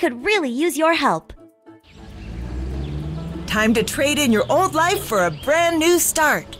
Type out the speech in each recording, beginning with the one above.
could really use your help. Time to trade in your old life for a brand new start.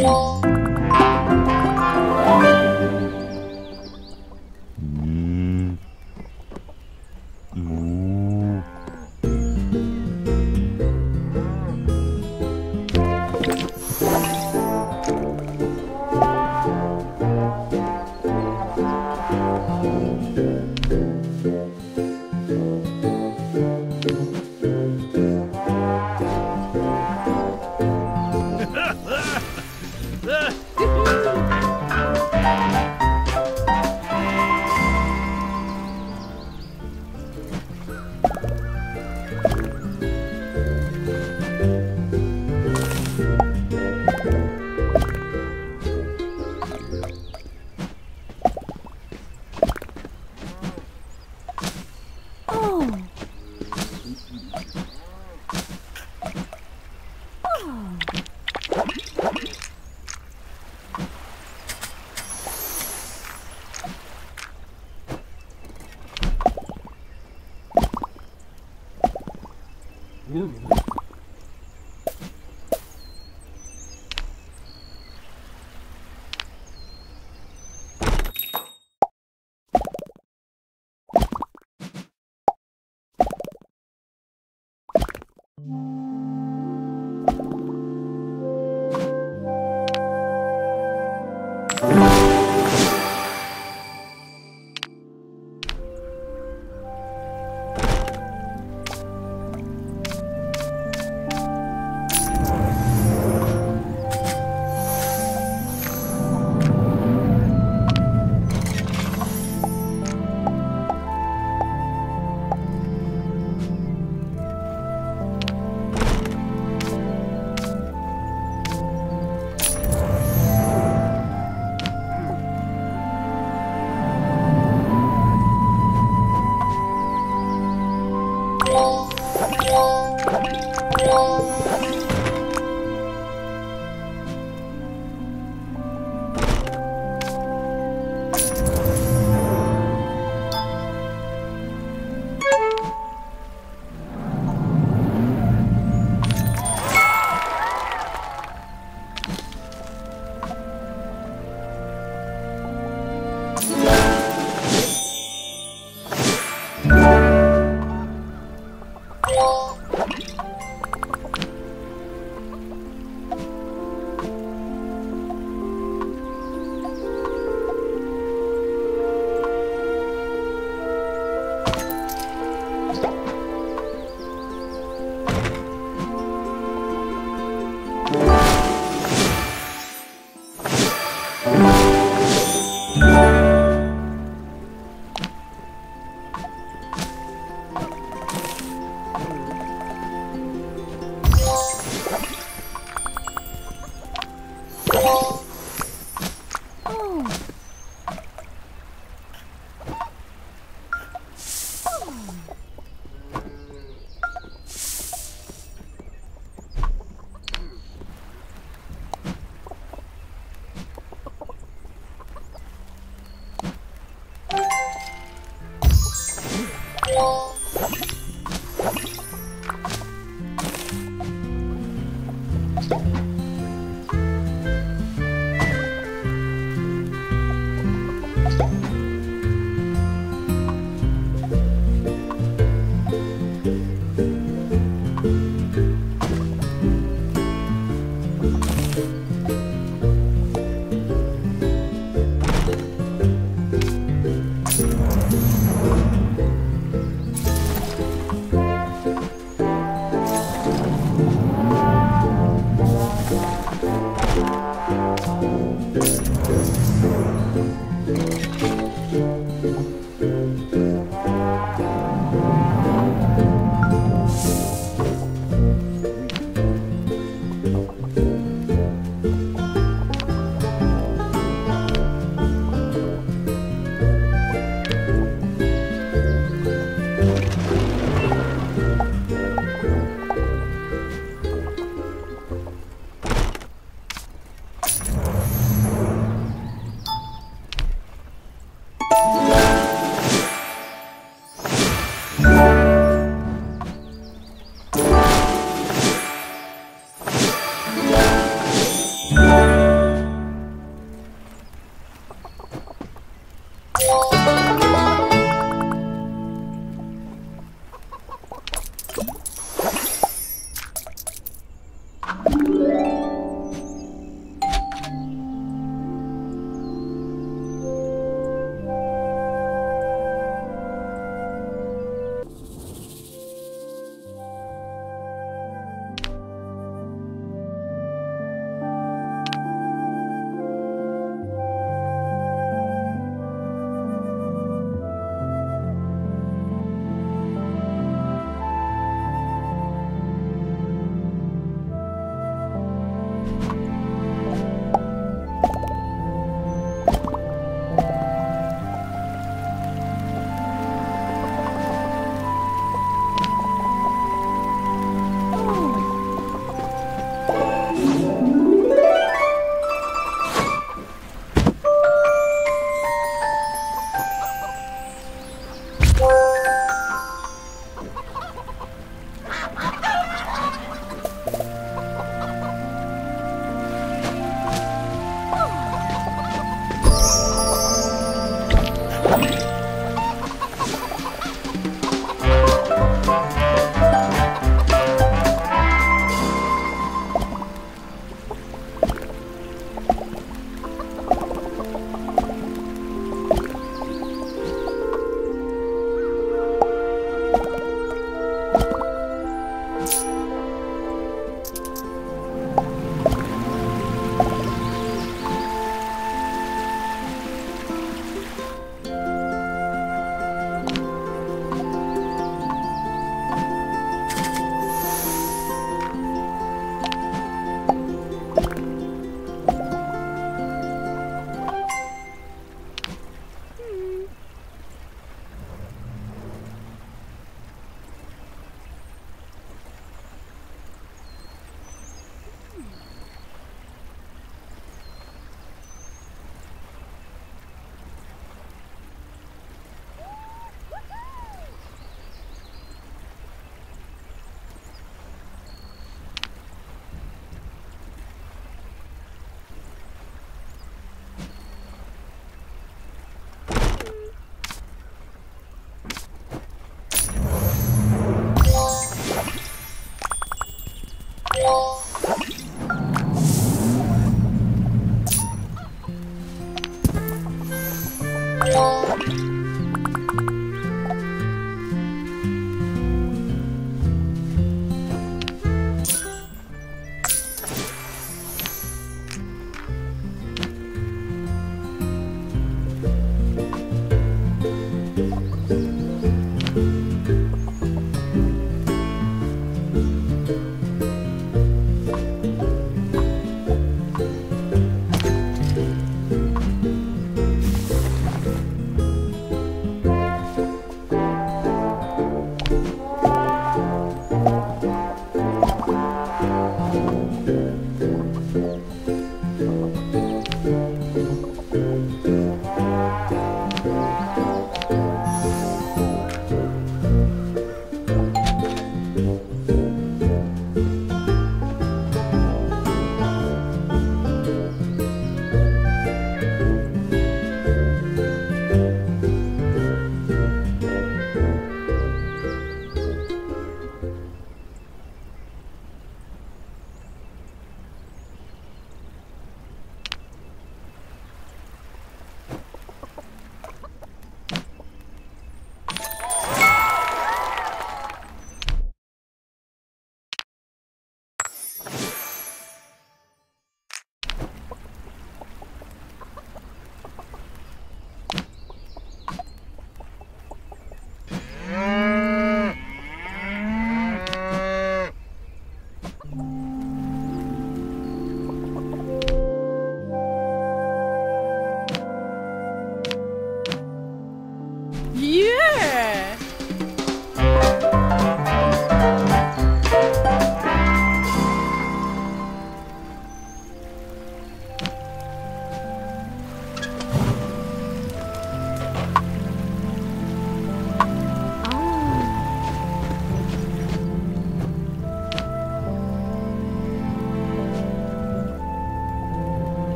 明。